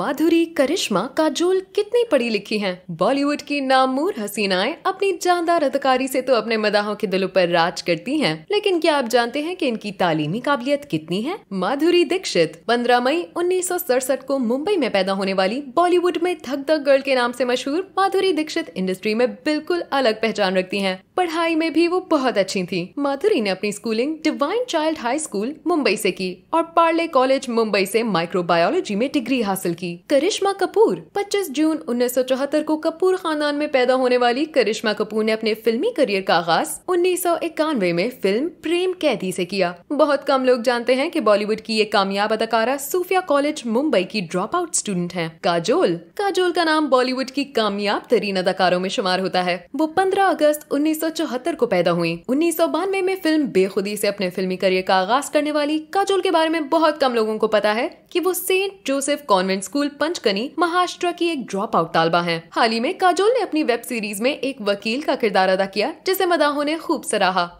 माधुरी, करिश्मा, काजोल कितनी पढ़ी लिखी हैं? बॉलीवुड की नामूर हसीनाएँ अपनी जानदार अदाकारी से तो अपने मदाहों के दिलों पर राज करती हैं, लेकिन क्या आप जानते हैं कि इनकी तालीमी काबिलियत कितनी है? माधुरी दीक्षित 15 मई उन्नीस सौ सड़सठ को मुंबई में पैदा होने वाली बॉलीवुड में धक धक गर्ल के नाम से मशहूर माधुरी दीक्षित इंडस्ट्री में बिल्कुल अलग पहचान रखती है। पढ़ाई में भी वो बहुत अच्छी थी। माधुरी ने अपनी schooling Divine Child High School Mumbai से की और पार्ले कॉलेज मुंबई से माइक्रोबायोलॉजी में डिग्री हासिल की। करिश्मा कपूर। 25 जून 1974 को कपूर खानदान में पैदा होने वाली करिश्मा कपूर ने अपने फिल्मी करियर का आगाज़ उन्नीस सौ इक्यानवे में फ़िल्म प्रेम कैदी से किया। बहुत कम लोग जानते हैं कि बॉलीवुड की ये कामयाब अदाकारा सूफिया कॉलेज, मुंबई की ड्रॉप आउट स्टूडेंट है। काजोल। काजोल का नाम बॉलीवुड की कामयाब तरीन अदाकारों में शुमार होता है। वो पंद्रह अगस्त उन्नीस सौ चौहत्तर को पैदा हुई। उन्नीस सौ बानवे में फ़िल्म बेखुदी से अपने फिल्मी करियर का आगाज़ करने वाली काजोल के बारे में बहुत कम लोगों को पता है कि वो Saint Joseph Convent School Panchgani Maharashtra की एक ड्रॉप आउट तालबा है। हाल ही में काजोल ने अपनी वेब सीरीज़ में एक वकील का किरदार अदा किया, जिसे मदाहों ने खूब सराहा।